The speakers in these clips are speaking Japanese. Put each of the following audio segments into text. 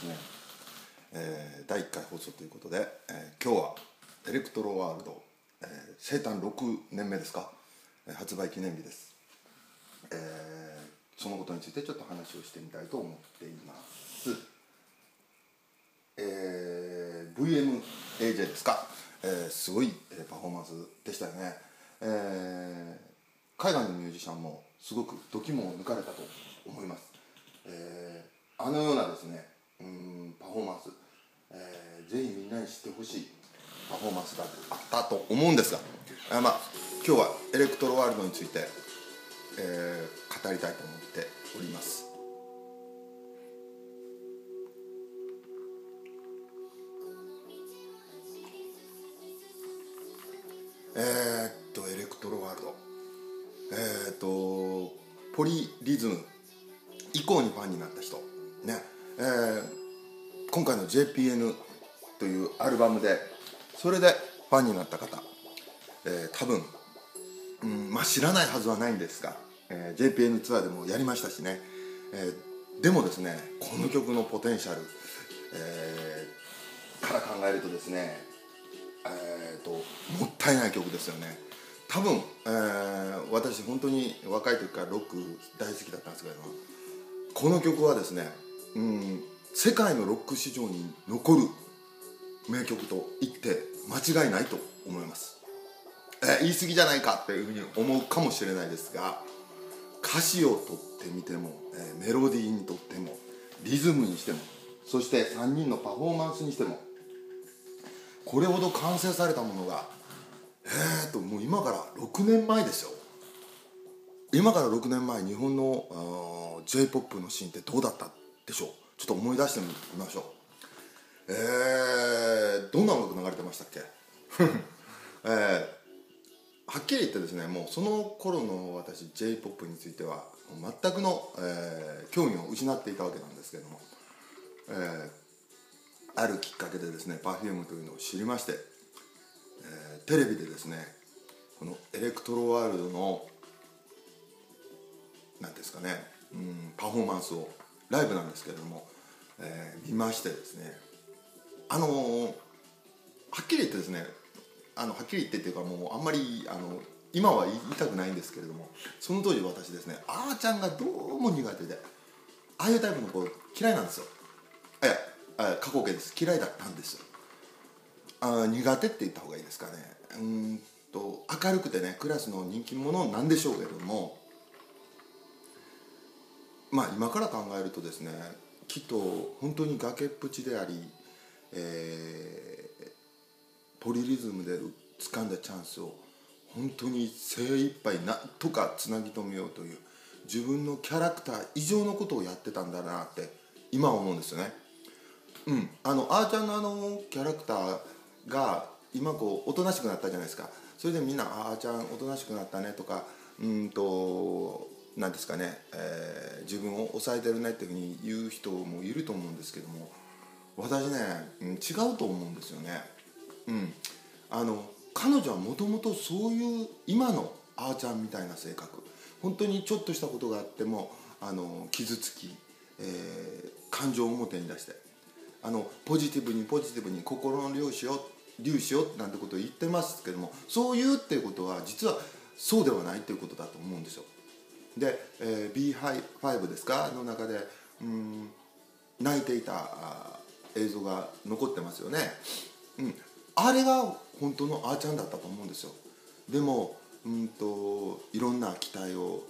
ですね、えー、第1回放送ということで、えー、今日はエレクトロワールド、えー、生誕6年目ですか、えー、発売記念日です、えー、そのことについてちょっと話をしてみたいと思っています。えー、VMAJ ですか、えー、すごいパフォーマンスでしたよね、えー、海外のミュージシャンもすごく度肝を抜かれたと思います、えー、あのようなですねうんパフォーマンス、えー、ぜひみんなに知ってほしい。パフォーマンスがあったと思うんですが、えー、まあ今日はエレクトロワールドについて、えー、語りたいと思っております。えー、っとエレクトロワールド。えー、っとポリリズム。以降にファンになった人。ね。えー、今回の JPN というアルバムでそれでファンになった方、えー、多分、うんまあ、知らないはずはないんですが、えー、JPN ツアーでもやりましたしね、えー、でもですねこの曲のポテンシャル、えー、から考えるとですね、えーと、もったいない曲ですよね。多分、えー、私本当に若い時からロック大好きだったんですけどこの曲はですね、うん、世界のロック史上に残る名曲と言って間違いないと思います、えー、言い過ぎじゃないかっていうふうに思うかもしれないですが歌詞をとってみても、えー、メロディーにとってもリズムにしてもそして3人のパフォーマンスにしてもこれほど完成されたものがえーともう今から6年前ですよ。今から6年前日本の j p o p のシーンってどうだったでしょう。ちょっと思い出してみましょう。えー、どんな音楽流れてましたっけ？えー、はっきり言ってですねもうその頃の私 j p o p については全くの、えー、興味を失っていたわけなんですけども、えー、あるきっかけでですね Perfume というのを知りまして、えー、テレビでですねこのエレクトロワールドの何ですかね、うん、パフォーマンスをライブなんですけれども、えー、見ましてですねあのー、はっきり言ってですねあのはっきり言ってっていうかもうあんまりあの今は言いたくないんですけれどもその当時私ですねあーちゃんがどうも苦手でああいうタイプの子嫌いなんですよ。いや過去形です。嫌いだったんですよ。あ苦手って言った方がいいですかね。うんと明るくてねクラスの人気者なんでしょうけれどもまあ今から考えるとですねきっと本当に崖っぷちであり、えー、ポリリズムで掴んだチャンスを本当に精一杯なんとかつなぎ止めようという自分のキャラクター以上のことをやってたんだなって今思うんですよね。うん、あのあーちゃんのあのキャラクターが今こうおとなしくなったじゃないですかそれでみんな「あーちゃんおとなしくなったね」とかうんと何ですかね、えー、自分を抑えてるねっていうふうに言う人もいると思うんですけども私ね、うん、違うと思うんですよね。うん、あの彼女はもともとそういう今のあーちゃんみたいな性格本当にちょっとしたことがあってもあの傷つき、えー、感情を表に出してあのポジティブにポジティブに心の粒子を粒子をなんてことを言ってますけどもそう言うっていうことは実はそうではないっていうことだと思うんですよ。で、えー、B5 ですか？の中でうん泣いていた映像が残ってますよね、うん、あれが本当のあーちゃんだったと思うんですよ。でもうんといろんな期待を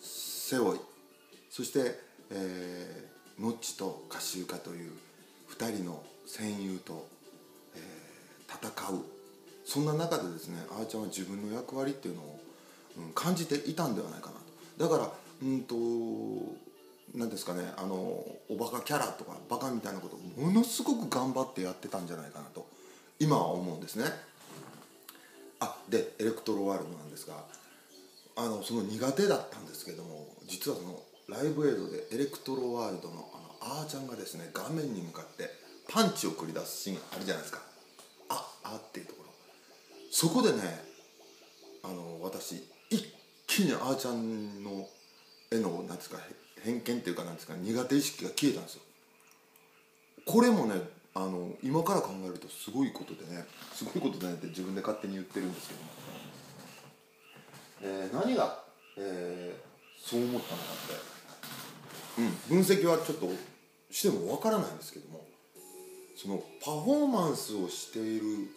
背負いそして、えー、ノッチとカシウカという2人の戦友と、えー、戦う。そんな中でですねあーちゃんは自分の役割っていうのを、感じていたんではないかなと。だからうんと何ですかねあのおバカキャラとかバカみたいなことをものすごく頑張ってやってたんじゃないかなと今は思うんですね。あでエレクトロワールドなんですがあのその苦手だったんですけども実はそのライブ映像でエレクトロワールドのあのあーちゃんがですね画面に向かってパンチを繰り出すシーンあるじゃないですか。ああっていうところ。そこでねあの私気にあーちゃんの絵のなんですか偏見っていうかなんですか苦手意識が消えたんですよ。これもねあの今から考えるとすごいことでねすごいことだねって自分で勝手に言ってるんですけど。も、えー、何が、えー、そう思ったのかって、うん、分析はちょっとしてもわからないんですけども。そのパフォーマンスをしている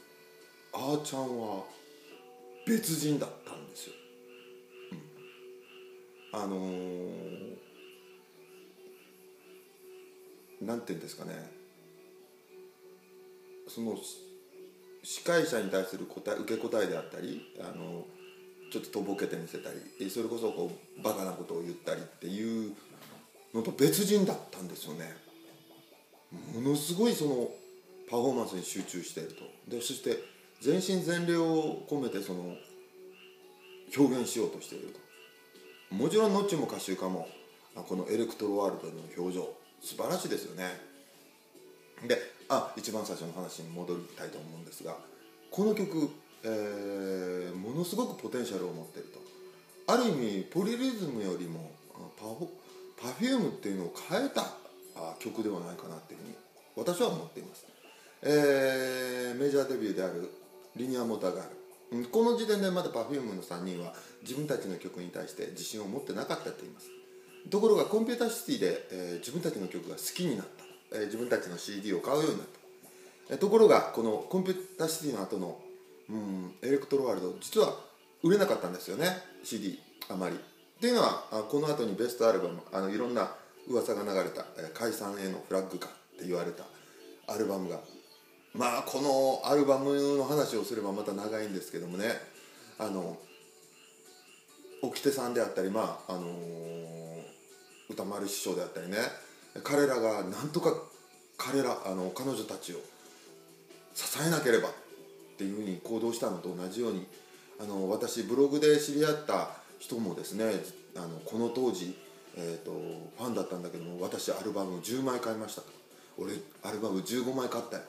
あーちゃんは別人だったんですよ。あのー、なんて言うんですかね。その司会者に対する答え受け答えであったりあのちょっととぼけてみせたりそれこそこうバカなことを言ったりっていうのと別人だったんですよね。ものすごいそのパフォーマンスに集中していると。でそして全身全霊を込めてその表現しようとしていると。もちろんノッチも歌集家も。このエレクトロワールドの表情。素晴らしいですよね。であ一番最初の話に戻りたいと思うんですがこの曲、えー、ものすごくポテンシャルを持っていると。ある意味ポリリズムよりもパフ Perfume っていうのを変えた曲ではないかなっていうふうに私は思っています、えー、メジャーデビューであるリニアモーターガール。この時点でまだ Perfume の3人は自分たちの曲に対して自信を持ってなかったと言います。ところがコンピューターシティで、えー、自分たちの曲が好きになった、えー、自分たちの CD を買うようになった、えー、ところがこのコンピューターシティの後の、うん、エレクトロワールド実は売れなかったんですよね。CD あまり。っていうのはあこの後にベストアルバムあのいろんな噂が流れた、えー、解散へのフラッグかって言われたアルバムがまあこのアルバムの話をすればまた長いんですけどもね。あの掟さんであったりまああのー、宇多丸師匠であったりね。彼らがなんとか彼らあの彼女たちを支えなければっていうふうに行動したのと同じようにあの私ブログで知り合った人もですねあのこの当時、えーと、ファンだったんだけども私アルバム10枚買いましたと。俺アルバム15枚買ったよ。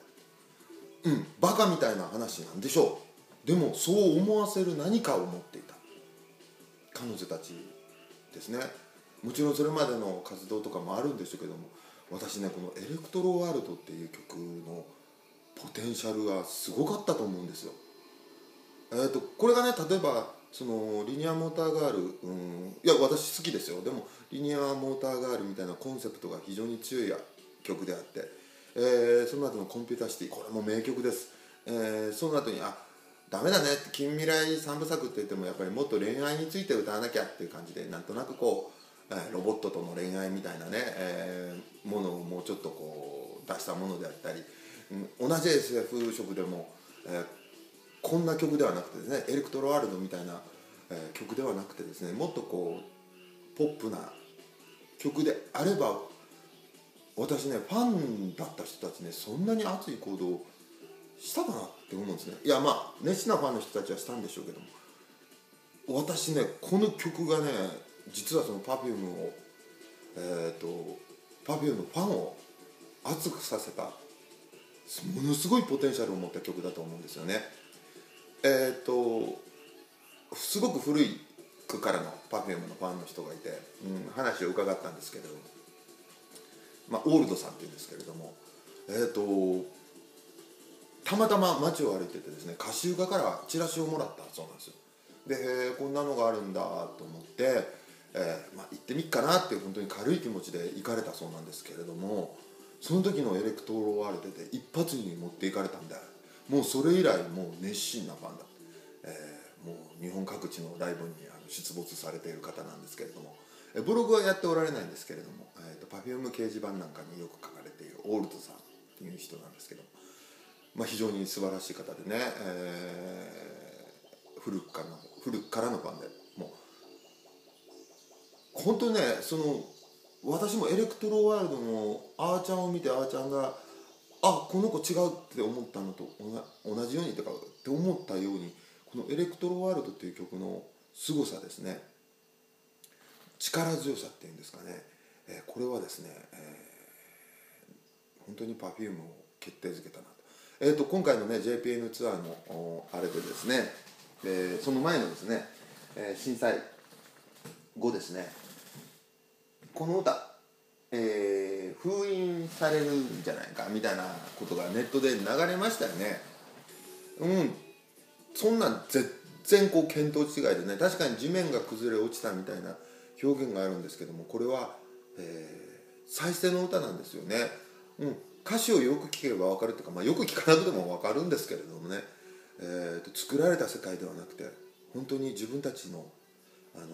うんバカみたいな話なんでしょう。でもそう思わせる何かを持っていた。彼女たちですね。もちろんそれまでの活動とかもあるんでしょうけども私ねこの「エレクトロワールド」っていう曲のポテンシャルがすごかったと思うんですよ。えーと、これがね例えばそのリニアモーターガール、うん、いや私好きですよ。でもリニアモーターガールみたいなコンセプトが非常に強い曲であってえー、その後のコンピューターシティこれも名曲です、えー、その後にあダメだね近未来三部作って言ってもやっぱりもっと恋愛について歌わなきゃっていう感じでなんとなくこう、えー、ロボットとの恋愛みたいなね、えー、ものをもうちょっとこう出したものであったり、うん、同じ SF 色でも、えー、こんな曲ではなくてですねエレクトロワールドみたいな、えー、曲ではなくてですねもっとこうポップな曲であれば私ねファンだった人たちねそんなに熱い行動したかなって思うんですね。いやまあ熱心なファンの人たちはしたんでしょうけども。私ねこの曲がね実はその Perfume をえっ、ー、と Perfume のファンを熱くさせたものすごいポテンシャルを持った曲だと思うんですよね。えっ、ー、とすごく古い区からの Perfume のファンの人がいて、うん、話を伺ったんですけど。もまあ、オールドさんっていうんですけれども、えーと、たまたま街を歩いててですね歌集家からチラシをもらったそうなんですよ。で、えー、こんなのがあるんだと思って、えーまあ、行ってみっかなって本当に軽い気持ちで行かれたそうなんですけれどもその時のエレクトロワールドで一発に持っていかれたんでもうそれ以来もう熱心なファンだ、えー、もう日本各地のライブにあの出没されている方なんですけれどもブログはやっておられないんですけれども、えーと、Perfume 掲示板なんかによく書かれているオールドさんっていう人なんですけど、まあ、非常に素晴らしい方でね、えー、古くからの古くからのファンでもう本当にねその私もエレクトロワールドのあーちゃんを見てあーちゃんがあこの子違うって思ったのと同じようにとかって思ったようにこの「エレクトロワールド」っていう曲の凄さですね。力強さっていうんですかね、えー、これはですね、えー、本当に Perfume を決定づけたなと,、えーと、今回のね JPN ツアーのあれでですね、えー、その前のですね、えー、震災後ですねこの歌、えー封印されるんじゃないかみたいなことがネットで流れましたよね。うん。そんなん全然こう見当違いでね確かに地面が崩れ落ちたみたいな表現があるんですけどもこれは、えー再生の歌なんですよね、うん、歌詞をよく聴けば分かるというか、まあ、よく聞かなくても分かるんですけれどもね、えーと作られた世界ではなくて本当に自分たちのあのー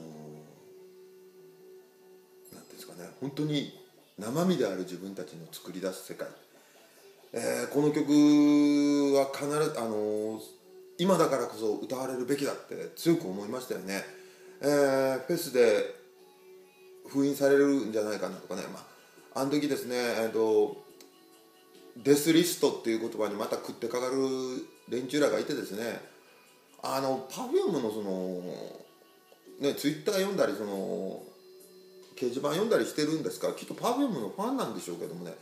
なんていうんですかね。本当に生身である自分たちの作り出す世界、えーこの曲は必ず、あのー今だからこそ歌われるべきだって強く思いましたよね、えーフェスで封印されるんじゃないかなとかね、まあ、あの時ですね、えー、とデスリストっていう言葉にまた食ってかかる連中らがいてですねあの Perfume のそのねツイッター読んだりその掲示板読んだりしてるんですからきっと Perfume のファンなんでしょうけどもね。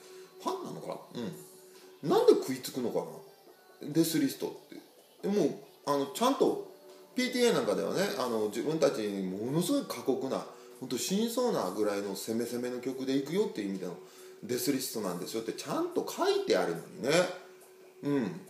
ファンなのかな？うん。なんで食いつくのかな？デスリストって。でもあのちゃんと PTA なんかではねあの自分たちにものすごい過酷な本当死にそうなぐらいの攻め攻めの曲でいくよっていう意味でのデスリストなんですよってちゃんと書いてあるのにね。うん。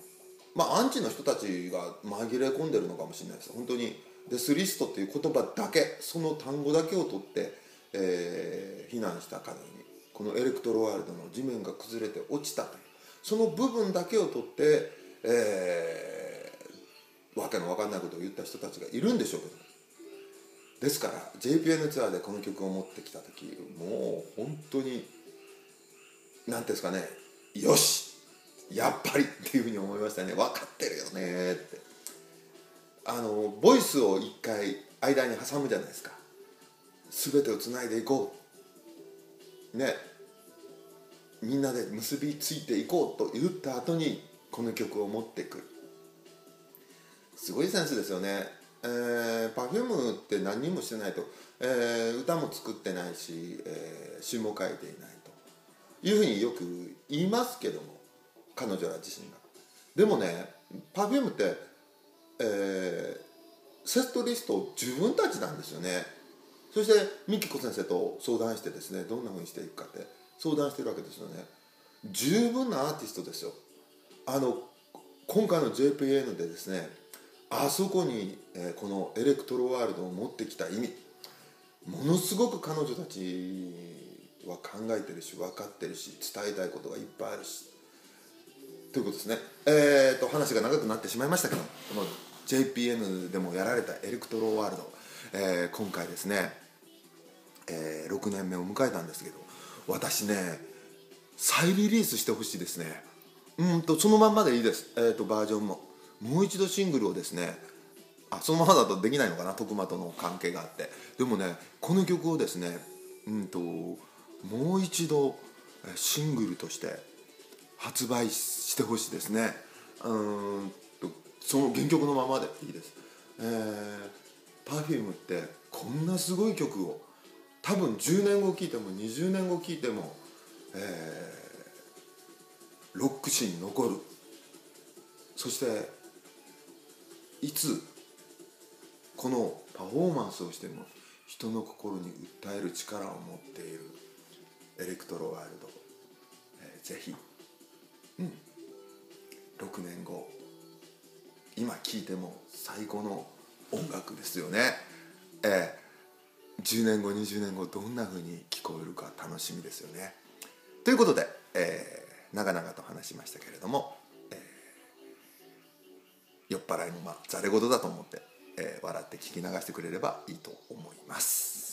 まあアンチの人たちが紛れ込んでるのかもしれないです。本当にデスリストっていう言葉だけその単語だけを取って、えー避難したかのようにこのエレクトロワールドの地面が崩れて落ちたというその部分だけを取って、えーわけのわかんないことを言った人たちがいるんでしょうけどですから JPN ツアーでこの曲を持ってきた時もう本当に何ていうんですかねよしやっぱりっていうふうに思いましたね。分かってるよねって。あのボイスを一回間に挟むじゃないですか。全てをつないでいこう。ね。みんなで結びついていこうと言った後にこの曲を持ってく。るすごいセンスですよね、えー、Perfume って何にもしてないと、えー歌も作ってないし、えー詩も書いていないと。いうふうによく言いますけども彼女ら自身が。でもね Perfume って、えーセットリスト自分たちなんですよね。そして美紀子先生と相談してですねどんなふうにしていくかって相談してるわけですよね。十分なアーティストですよ。あの今回の JPN でですねあそこに、えこのエレクトロワールドを持ってきた意味。ものすごく彼女たちは考えてるし分かってるし伝えたいことがいっぱいあるし。ということですね。えー、と話が長くなってしまいましたけどこの JPN でもやられたエレクトロワールド、えー今回ですね、えー6年目を迎えたんですけど私ね再リリースしてほしいですね。うんとそのまんまでいいです、えー、とバージョンも。もう一度シングルをですねあそのままだとできないのかな徳間との関係があって。でもねこの曲をですねうんともう一度シングルとして発売してほしいですね。うんとその原曲のままでいいです。えー、Perfume ってこんなすごい曲を多分10年後聴いても20年後聴いても、えーロック史に残る。そしていつこのパフォーマンスをしても人の心に訴える力を持っているエレクトロワールド、えーぜひ、うん、6年後今聴いても最高の音楽ですよね、えー10年後20年後どんな風に聞こえるか楽しみですよね。ということで、えー長々と話しましたけれども、払いのまあざれ言だと思って、えー笑って聞き流してくれればいいと思います。